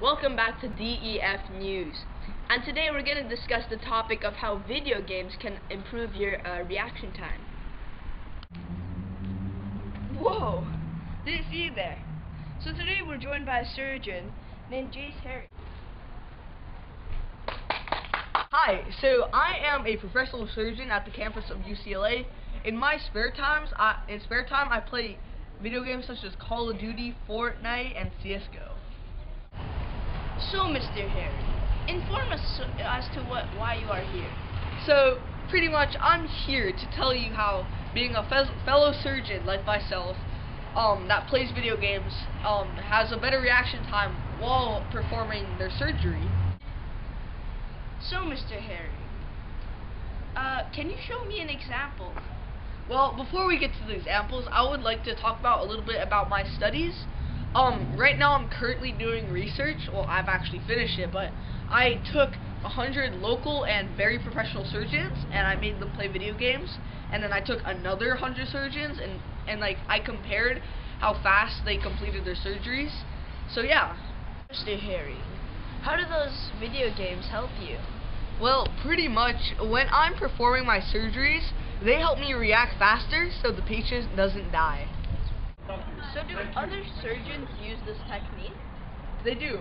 Welcome back to DEF News. And today we're going to discuss the topic of how video games can improve your uh, reaction time. Whoa! See you there. So today we're joined by a surgeon named Jace Haring. Hi, so I am a professional surgeon at the campus of UCLA. In my spare times, I, in spare time, I play video games such as Call of Duty, Fortnite, and CS:GO. So, Mr. Haring, inform us as to what why you are here. So, pretty much, I'm here to tell you how being a fe- fellow surgeon like myself, um, that plays video games, um, has a better reaction time while performing their surgery. So, Mr. Haring, uh, can you show me an example? Well, before we get to the examples, I would like to talk about a little bit about my studies. Um, right now I'm currently doing research. Well, I've actually finished it, but I took hundred local and very professional surgeons and I made them play video games. And then I took another hundred surgeons and and like I compared how fast they completed their surgeries. So yeah. Mr. Haring, how do those video games help you? Well, pretty much when I'm performing my surgeries, they help me react faster so the patient doesn't die. So, do other surgeons use this technique? They do.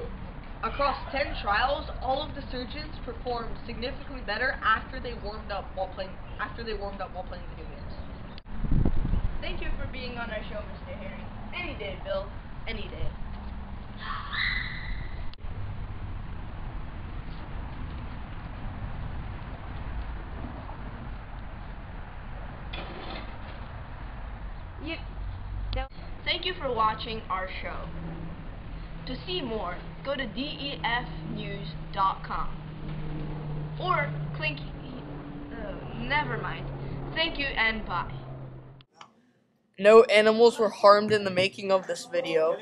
Across 10 trials, all of the surgeons performed significantly better after they warmed up while playing after they warmed up while playing video games. Thank you for being on our show, Mr. Haring. Any day, Bill. Any day. You, Thank you for watching our show. To see more, go to defnews.com or click. Uh, never mind. Thank you and bye. No animals were harmed in the making of this video.